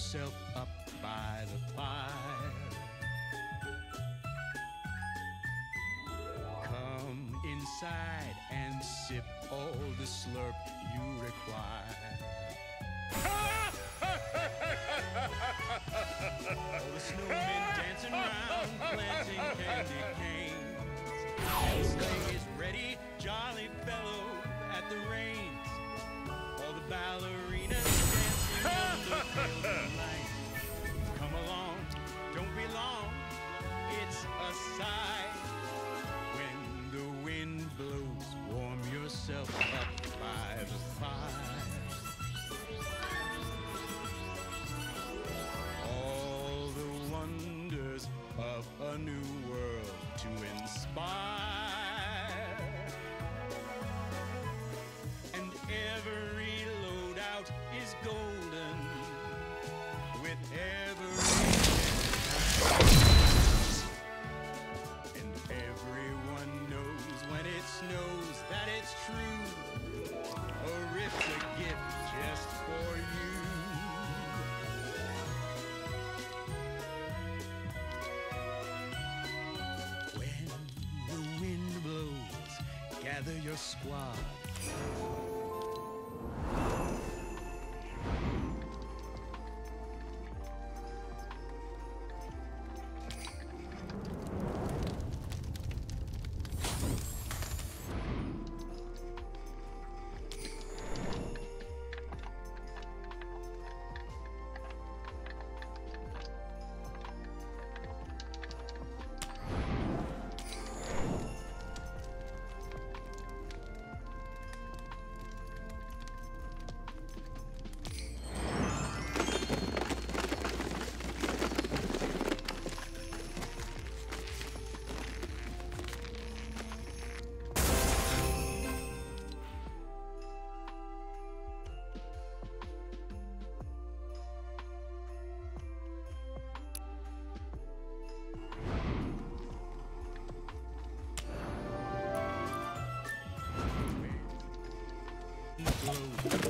yourself up by the fire. Come inside and sip all the slurp you require. all the snowmen dancing around, planting candy canes. A. When the wind blows, warm yourself up by the fire. All the wonders of a new world to inspire. And every loadout is golden gather your squad. Oh.